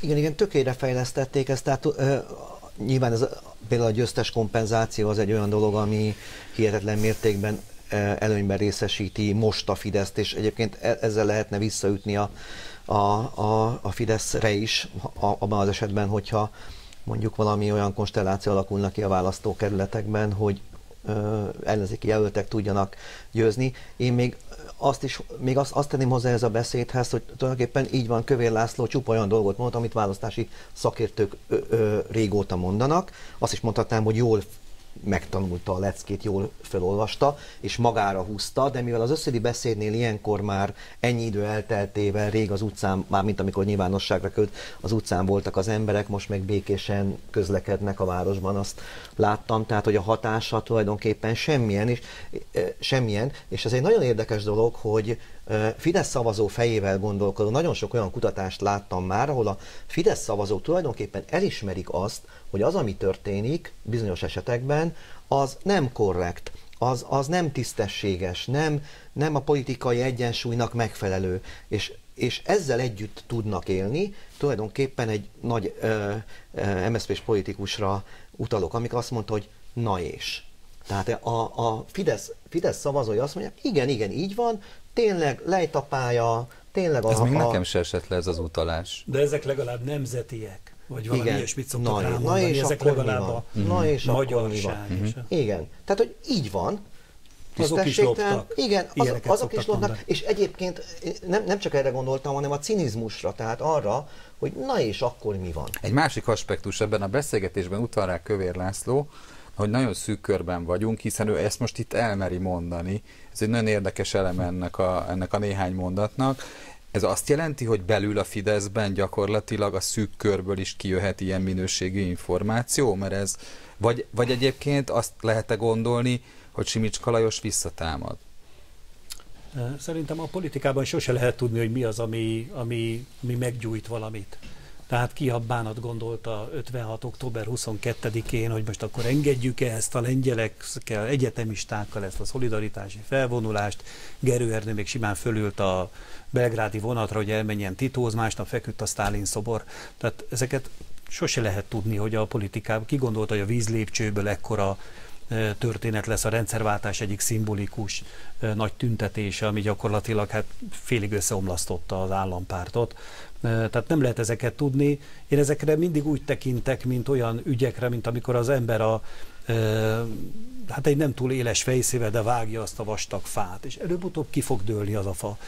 Igen, igen, tökére fejlesztették ezt, tehát uh, nyilván ez, például a győztes kompenzáció az egy olyan dolog, ami hihetetlen mértékben előnyben részesíti most a Fideszt, és egyébként e, ezzel lehetne visszaütni a, a, a, a Fideszre is, a, abban az esetben, hogyha mondjuk valami olyan konstelláció alakulnak ki a választókerületekben, hogy ellenzéki jelöltek tudjanak győzni. Én még azt is, még azt, azt tenném hozzá ez a beszédhez, hogy tulajdonképpen így van, Kövér László csupa olyan dolgot mondott, amit választási szakértők ö, ö, régóta mondanak. Azt is mondhatnám, hogy jól megtanulta a leckét, jól felolvasta, és magára húzta, de mivel az összedi beszédnél ilyenkor már ennyi idő elteltével, rég az utcán, már mint amikor nyilvánosságra költ, az utcán voltak az emberek, most meg békésen közlekednek a városban, azt láttam, tehát hogy a hatása tulajdonképpen semmilyen, és, semmilyen, és ez egy nagyon érdekes dolog, hogy Fidesz szavazó fejével gondolkodó, nagyon sok olyan kutatást láttam már, ahol a Fidesz szavazók tulajdonképpen elismerik azt, hogy az, ami történik bizonyos esetekben, az nem korrekt, az, az nem tisztességes, nem, nem a politikai egyensúlynak megfelelő, és, és ezzel együtt tudnak élni. Tulajdonképpen egy nagy ö, ö, MSZP-s politikusra utalok, amikor azt mondta, hogy na és. Tehát a, a Fidesz, Fidesz szavazói azt mondják, igen, igen, így van, tényleg lejtapálja, tényleg a... Ez még a... nekem se esett le ez az utalás. De ezek legalább nemzetiek. Vagy valami Igen. ilyesmit szoktak na, rámondani, na és ezek legalább a na és magyarság. Uh-huh. Igen, tehát hogy így van, azok is loptak. Igen, az, azok is lopnak, és egyébként nem, nem csak erre gondoltam, hanem a cinizmusra, tehát arra, hogy na és akkor mi van. Egy másik aspektus ebben a beszélgetésben utal rá Kövér László, hogy nagyon szűk körben vagyunk, hiszen ő ezt most itt elmeri mondani. Ez egy nagyon érdekes elem ennek a, ennek a néhány mondatnak. Ez azt jelenti, hogy belül a Fideszben gyakorlatilag a szűk körből is kijöhet ilyen minőségű információ, mert ez, vagy, vagy egyébként azt lehet-e gondolni, hogy Simicska Lajos visszatámad? Szerintem a politikában sose lehet tudni, hogy mi az, ami, ami, ami meggyújt valamit. Tehát ki a gondolta 56. október 22-én, hogy most akkor engedjük-e ezt a lengyelekkel, egyetemistákkal ezt a szolidaritási felvonulást. Gerő Ernő még simán fölült a belgrádi vonatra, hogy elmenjen titóz, másnap feküdt a Stálin szobor. Tehát ezeket sose lehet tudni, hogy a politikában ki gondolta, hogy a vízlépcsőből ekkora történet lesz a rendszerváltás egyik szimbolikus nagy tüntetése, ami gyakorlatilag hát félig összeomlasztotta az állampártot. Tehát nem lehet ezeket tudni. Én ezekre mindig úgy tekintek, mint olyan ügyekre, mint amikor az ember a hát egy nem túl éles fejszével, de vágja azt a vastag fát, és előbb-utóbb ki fog dőlni az a fa.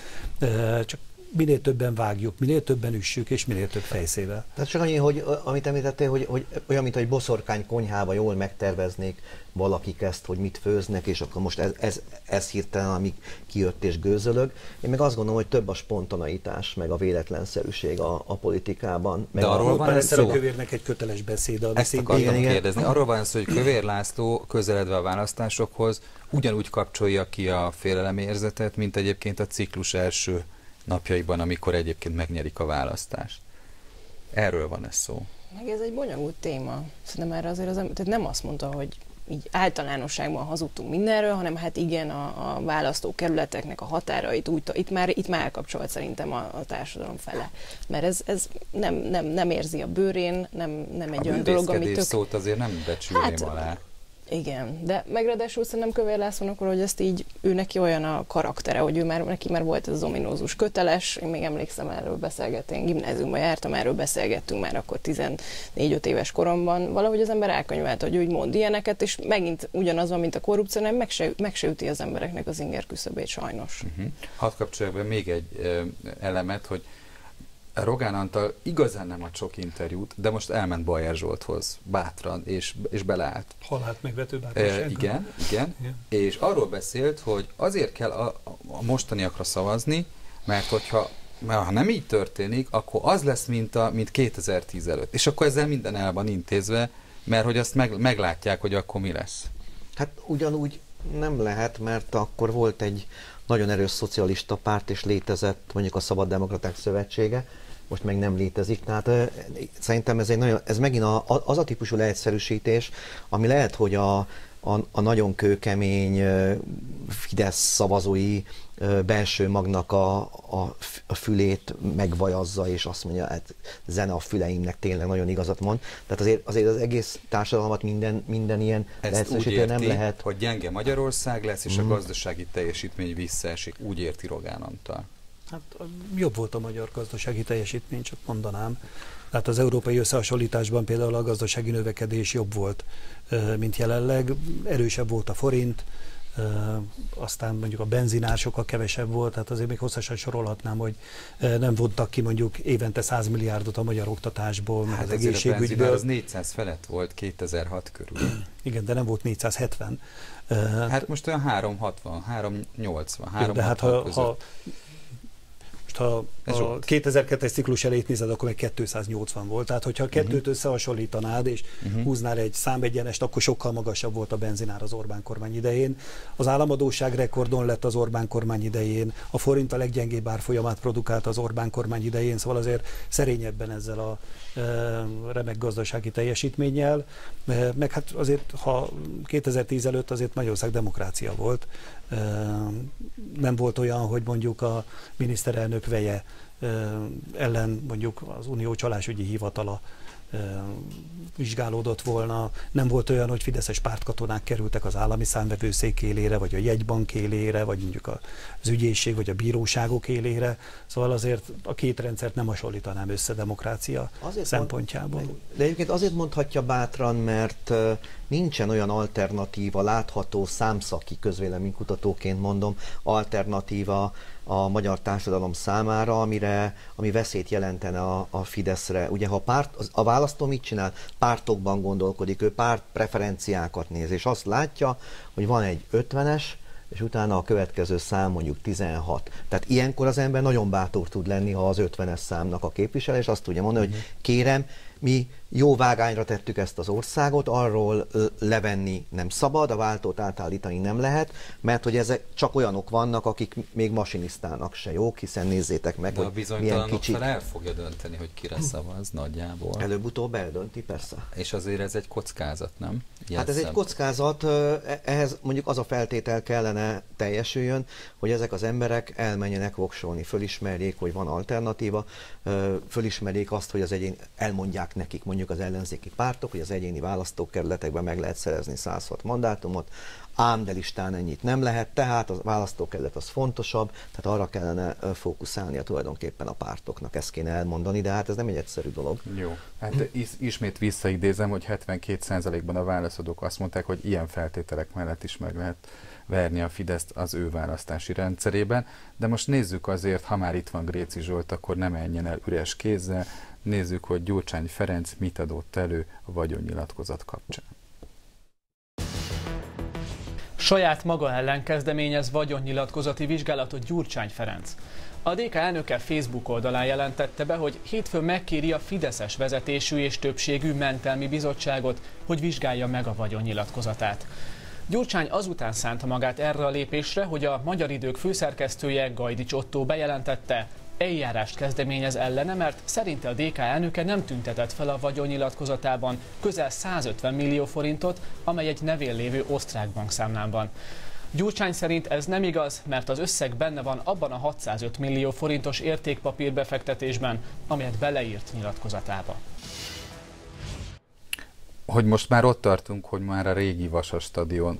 Csak minél többen vágjuk, minél többen üssük, és minél több fejszével. Tehát csak annyi, hogy amit említettél, hogy, hogy olyan, mint egy boszorkány konyhába jól megterveznék valakik ezt, hogy mit főznek, és akkor most ez, ez, ez hirtelen, ami kijött és gőzölög. Én meg azt gondolom, hogy több a spontaneitás, meg a véletlenszerűség a, a politikában. Meg De arról van ez szó. Kövérnek egy köteles beszéd. Ami Ezt akartam igen, kérdezni. Arról van szó, hogy Kövér László közeledve a választásokhoz ugyanúgy kapcsolja ki a félelemérzetet, mint egyébként a ciklus első napjaiban, amikor egyébként megnyerik a választást. Erről van ez szó. Meg ez egy bonyolult téma. Szerintem erre azért az, tehát nem azt mondta, hogy így általánosságban hazudtunk mindenről, hanem hát igen, a, a választókerületeknek a határait úgy, itt már, itt már elkapcsolt szerintem a, a társadalom fele. Mert ez, ez nem, nem, nem érzi a bőrén, nem, nem egy a olyan dolog, amit tök... szót azért nem becsülném hát, alá. Igen, de megredesül szerintem Kövér Lászlónak, hogy ezt így, ő neki olyan a karaktere, hogy ő már, neki már volt ez az ominózus köteles, én még emlékszem, erről beszélgetünk, gimnáziumban jártam, erről beszélgettünk már akkor 14-5 éves koromban. Valahogy az ember elkönyvelt, hogy úgy mond ilyeneket, és megint ugyanaz van, mint a korrupció, nem meg se, meg se üti az embereknek az inger küszöbét sajnos. Uh-huh. Hadd kapcsoljak be még egy elemet, hogy Rogán Antal igazán nem ad sok interjút, de most elment Bajer Zsolthoz bátran, és, és beleállt. Halált megvető bátorsággal. E, igen, igen, igen, és arról beszélt, hogy azért kell a, a mostaniakra szavazni, mert hogyha mert ha nem így történik, akkor az lesz, mint, a, mint 2010 előtt. És akkor ezzel minden el van intézve, mert hogy azt meg, meglátják, hogy akkor mi lesz. Hát ugyanúgy nem lehet, mert akkor volt egy nagyon erős szocialista párt, és létezett mondjuk a Szabad Demokraták Szövetsége, most meg nem létezik. Tehát szerintem ez, egy nagyon, ez megint a, az a típusú leegyszerűsítés, ami lehet, hogy a, a, a nagyon kőkemény Fidesz szavazói belső magnak a, a, a fülét megvajazza, és azt mondja, hát zene a füleimnek tényleg nagyon igazat mond. Tehát azért, azért az egész társadalmat minden, minden ilyen Ezt úgy érti, nem lehet. hogy gyenge Magyarország lesz, és mm. a mhm. gazdasági teljesítmény visszaesik. Úgy érti Rogán Antal. Hát jobb volt a magyar gazdasági teljesítmény, csak mondanám. Tehát az európai összehasonlításban például a gazdasági növekedés jobb volt, mint jelenleg. Erősebb volt a forint, aztán mondjuk a benzinásokkal kevesebb volt, tehát azért még hosszasan sorolhatnám, hogy nem vontak ki mondjuk évente 100 milliárdot a magyar oktatásból, hát az egészségügyből. az 400 felett volt 2006 körül. Igen, de nem volt 470. Hát most olyan 360, 380, 360 De hát ha, ha ha a 2002-es ciklus elét nézed, akkor meg 280 volt. Tehát, hogyha a kettőt uh-huh. összehasonlítanád, és uh-huh. húznál egy számegyenest, akkor sokkal magasabb volt a benzinár az Orbán kormány idején. Az államadóság rekordon lett az Orbán kormány idején, a forint a leggyengébb árfolyamát produkált az Orbán kormány idején, szóval azért szerényebben ezzel a e, remek gazdasági teljesítménnyel. E, meg hát azért, ha 2010 előtt azért Magyarország demokrácia volt, nem volt olyan, hogy mondjuk a miniszterelnök veje ellen mondjuk az Unió csalásügyi hivatala vizsgálódott volna. Nem volt olyan, hogy fideszes pártkatonák kerültek az állami számvevőszék élére, vagy a jegybank élére, vagy mondjuk az ügyészség, vagy a bíróságok élére. Szóval azért a két rendszert nem hasonlítanám össze demokrácia azért szempontjából. Mond, de egyébként azért mondhatja bátran, mert nincsen olyan alternatíva, látható számszaki közvéleménykutatóként mondom, alternatíva a magyar társadalom számára, amire, ami veszélyt jelentene a, a Fideszre. Ugye ha a, párt, a választó mit csinál? Pártokban gondolkodik, ő párt preferenciákat néz, és azt látja, hogy van egy 50-es, és utána a következő szám mondjuk 16. Tehát ilyenkor az ember nagyon bátor tud lenni, ha az 50-es számnak a képviselő, és azt tudja mondani, hogy kérem, mi jó vágányra tettük ezt az országot, arról levenni nem szabad, a váltót átállítani nem lehet, mert hogy ezek csak olyanok vannak, akik még masinisztának se jók, hiszen nézzétek meg, De hogy a milyen kicsi... el fogja dönteni, hogy kire szavaz nagyjából. Előbb-utóbb eldönti, persze. És azért ez egy kockázat, nem? Ilyen hát ez szem... egy kockázat, e- ehhez mondjuk az a feltétel kellene teljesüljön, hogy ezek az emberek elmenjenek voksolni, fölismerjék, hogy van alternatíva, fölismerjék azt, hogy az egyén elmondják nekik mondjuk az ellenzéki pártok, hogy az egyéni választókerületekben meg lehet szerezni 106 mandátumot, ám de listán ennyit nem lehet, tehát a választókerület az fontosabb, tehát arra kellene fókuszálnia tulajdonképpen a pártoknak, ezt kéne elmondani, de hát ez nem egy egyszerű dolog. Jó, hát is, ismét visszaidézem, hogy 72%-ban a válaszadók azt mondták, hogy ilyen feltételek mellett is meg lehet verni a Fideszt az ő választási rendszerében. De most nézzük azért, ha már itt van Gréci Zsolt, akkor nem menjen el üres kézzel, nézzük, hogy Gyurcsány Ferenc mit adott elő a vagyonnyilatkozat kapcsán. Saját maga ellen kezdeményez vagyonnyilatkozati vizsgálatot Gyurcsány Ferenc. A DK elnöke Facebook oldalán jelentette be, hogy hétfőn megkéri a Fideszes vezetésű és többségű mentelmi bizottságot, hogy vizsgálja meg a vagyonnyilatkozatát. Gyurcsány azután szánta magát erre a lépésre, hogy a Magyar Idők főszerkesztője Gajdics Ottó bejelentette, eljárást kezdeményez ellene, mert szerinte a DK elnöke nem tüntetett fel a vagyonnyilatkozatában közel 150 millió forintot, amely egy nevén lévő osztrák bankszámlán van. Gyurcsány szerint ez nem igaz, mert az összeg benne van abban a 605 millió forintos értékpapír befektetésben, amelyet beleírt nyilatkozatába hogy most már ott tartunk, hogy már a régi Vasas stadion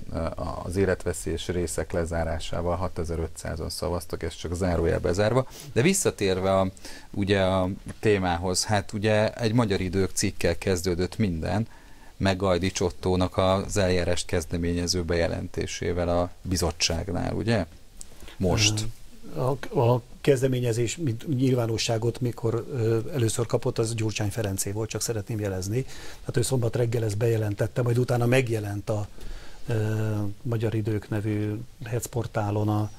az életveszélyes részek lezárásával 6500-on szavaztak, ez csak zárójel bezárva. De visszatérve a, ugye a témához, hát ugye egy magyar idők cikkel kezdődött minden, meg Gajdi Csottónak az eljárást kezdeményező bejelentésével a bizottságnál, ugye? Most. A, a kezdeményezés, mint nyilvánosságot, mikor először kapott, az Gyurcsány Ferencé volt, csak szeretném jelezni. Tehát ő szombat reggel ezt bejelentette, majd utána megjelent a Magyar Idők nevű hetsportálon a,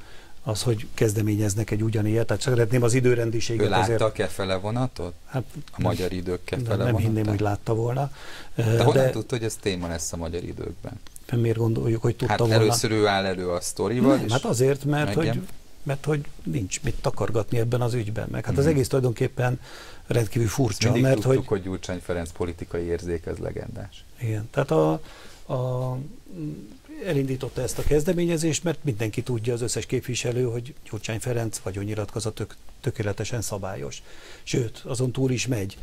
az, hogy kezdeményeznek egy ugyanilyet. Tehát szeretném az időrendiséget. Ő látta kefele vonatot? Hát, a magyar idők kefele Nem, nem hinném, hogy látta volna. De honnan de... tudta, hogy ez téma lesz a magyar időkben? Miért gondoljuk, hogy tudta hát volna? először ő áll elő a sztorival. Nem, hát azért, mert hogy mert hogy nincs mit takargatni ebben az ügyben. Meg hát az mhm. egész tulajdonképpen rendkívül furcsa. Mindig mert tudtuk, hogy, hogy Gyurcsány Ferenc politikai érzék, ez legendás. Igen, tehát a, a, elindította ezt a kezdeményezést, mert mindenki tudja, az összes képviselő, hogy Gyurcsány Ferenc vagyonnyilatkozat tök, tökéletesen szabályos. Sőt, azon túl is megy.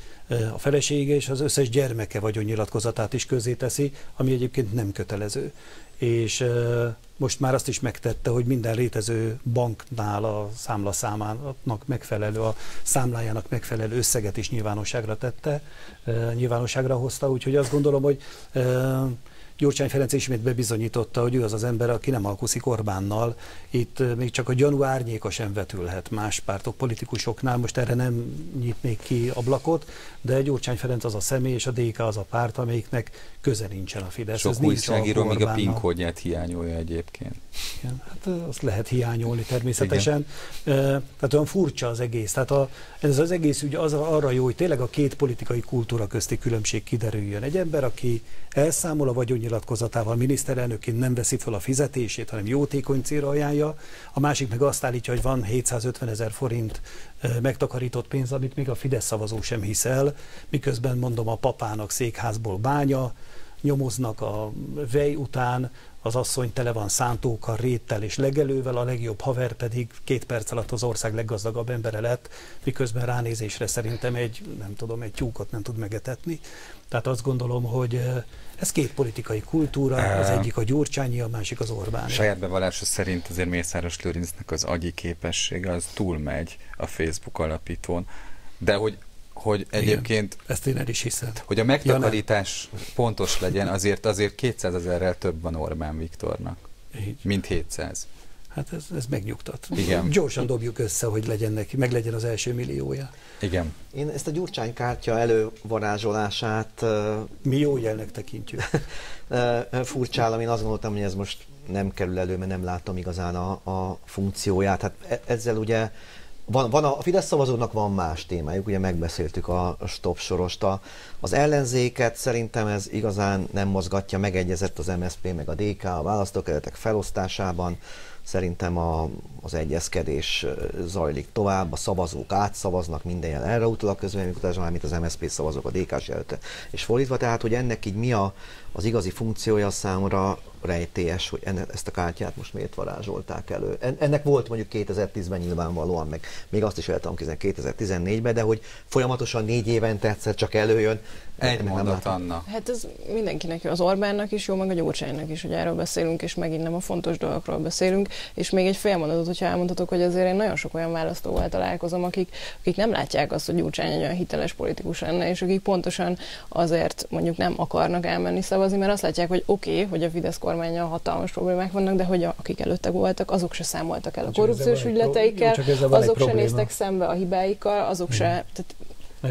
A felesége és az összes gyermeke vagyonnyilatkozatát is közé teszi, ami egyébként nem kötelező és most már azt is megtette, hogy minden létező banknál a számlaszámának megfelelő, a számlájának megfelelő összeget is nyilvánosságra tette, nyilvánosságra hozta, úgyhogy azt gondolom, hogy Gyurcsány Ferenc ismét bebizonyította, hogy ő az az ember, aki nem alkuszik Orbánnal. Itt még csak a gyanú árnyéka sem vetülhet más pártok politikusoknál. Most erre nem nyitnék ki ablakot, de Gyurcsány Ferenc az a személy, és a DK az a párt, amelyiknek köze nincsen a Fidesz. Sok újságíró még a PIN kódját hiányolja egyébként. Igen, hát azt lehet hiányolni természetesen. Igen. Tehát olyan furcsa az egész. Tehát a, ez az egész ügy az arra jó, hogy tényleg a két politikai kultúra közti különbség kiderüljön. Egy ember, aki elszámol a vagyonnyilatkozatával, miniszterelnökként nem veszi fel a fizetését, hanem jótékony célra ajánlja, a másik meg azt állítja, hogy van 750 ezer forint megtakarított pénz, amit még a Fidesz szavazó sem hisz el, miközben mondom a papának székházból bánya, nyomoznak a vej után, az asszony tele van szántókkal, réttel és legelővel, a legjobb haver pedig két perc alatt az ország leggazdagabb embere lett, miközben ránézésre szerintem egy, nem tudom, egy tyúkot nem tud megetetni. Tehát azt gondolom, hogy ez két politikai kultúra, az egyik a Gyurcsányi, a másik az Orbán. Saját bevallása szerint azért Mészáros Lőrincnek az agyi képessége az túlmegy a Facebook alapítón, de hogy hogy egyébként... Igen, ezt én el is hiszem. Hogy a megtakarítás ja, pontos legyen, azért azért 200 ezerrel több van Orbán Viktornak, Így. mint 700. Hát ez, ez megnyugtat. Igen. Gyorsan dobjuk össze, hogy legyen neki, meg legyen az első milliója. Igen. Én ezt a Gyurcsány kártya elővarázsolását... Mi jó jelnek tekintjük. furcsálom, én azt gondoltam, hogy ez most nem kerül elő, mert nem látom igazán a, a funkcióját. Hát e, ezzel ugye van, van a, a Fidesz szavazónak van más témájuk, ugye megbeszéltük a, a stop sorosta. Az ellenzéket szerintem ez igazán nem mozgatja, megegyezett az MSZP meg a DK a választókerületek felosztásában. Szerintem a, az egyezkedés zajlik tovább, a szavazók átszavaznak, minden jel erre utal a közvéleménykutatásban, mint az MSZP szavazók a DK-s És fordítva, tehát, hogy ennek így mi a, az igazi funkciója számomra rejtélyes, hogy enne, ezt a kártyát most miért varázsolták elő. Ennek volt mondjuk 2010-ben nyilvánvalóan, meg még azt is el tudom 2014-ben, de hogy folyamatosan négy évente egyszer csak előjön. Egy mondat, Anna. Hát ez mindenkinek jó, az Orbánnak is jó, meg a Gyurcsánynak is, hogy erről beszélünk, és megint nem a fontos dolgokról beszélünk. És még egy fél mondatot, hogyha elmondhatok, hogy azért én nagyon sok olyan választóval találkozom, akik, akik nem látják azt, hogy Gyurcsány egy olyan hiteles politikus lenne, és akik pontosan azért mondjuk nem akarnak elmenni szavazni, mert azt látják, hogy oké, okay, hogy a Fidesz kormánya hatalmas problémák vannak, de hogy a, akik előtte voltak, azok se számoltak el a korrupciós ügyleteikkel, azok se néztek szembe a hibáikkal, azok se, tehát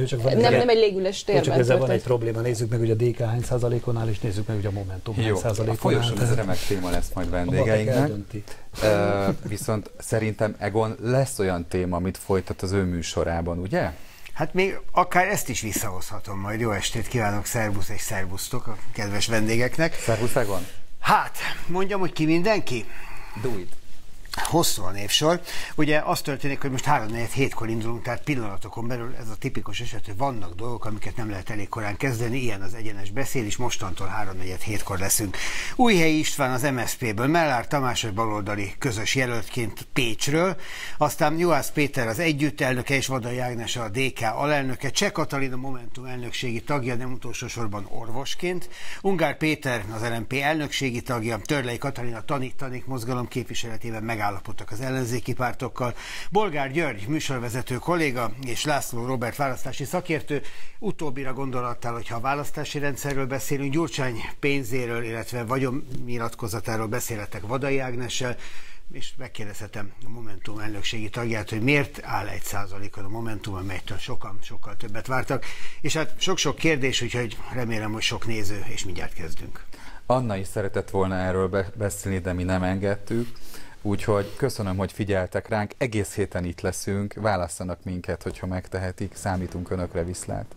csak van nem, nem egy légüles térben. Csak ezzel van egy probléma, nézzük meg, hogy a DK hány százalékonál, és nézzük meg, hogy a Momentum hány százalékonál. A ez remek téma lesz majd vendégeinknek. Uh, viszont szerintem Egon lesz olyan téma, amit folytat az ő műsorában, ugye? Hát még akár ezt is visszahozhatom majd. Jó estét kívánok, szervusz és szervusztok a kedves vendégeknek. Szervusz Egon. Hát, mondjam, hogy ki mindenki? Do it hosszú a névsor. Ugye az történik, hogy most 3 4 hétkor indulunk, tehát pillanatokon belül ez a tipikus eset, hogy vannak dolgok, amiket nem lehet elég korán kezdeni, ilyen az egyenes beszélés, mostantól 3 4 hétkor leszünk. Újhelyi István az MSZP-ből, Mellár Tamás egy baloldali közös jelöltként Pécsről, aztán Juhász Péter az együtt elnöke és Vadai Ágnes a DK alelnöke, Cseh Katalin a Momentum elnökségi tagja, nem utolsó sorban orvosként, Ungár Péter az LNP elnökségi tagja, Törlei Katalina Tanik-Tanik mozgalom képviseletében meg megállapodtak az ellenzéki pártokkal. Bolgár György, műsorvezető kolléga, és László Robert választási szakértő. Utóbbira gondolattal, hogyha a választási rendszerről beszélünk, Gyurcsány pénzéről, illetve vagyonnyilatkozatáról beszéletek Vadai Ágnessel, és megkérdezhetem a Momentum elnökségi tagját, hogy miért áll egy százalékon a Momentum, amelytől sokan, sokkal többet vártak. És hát sok-sok kérdés, úgyhogy remélem, hogy sok néző, és mindjárt kezdünk. Anna is szeretett volna erről beszélni, de mi nem engedtük. Úgyhogy köszönöm, hogy figyeltek ránk, egész héten itt leszünk, válasszanak minket, hogyha megtehetik, számítunk Önökre viszlát.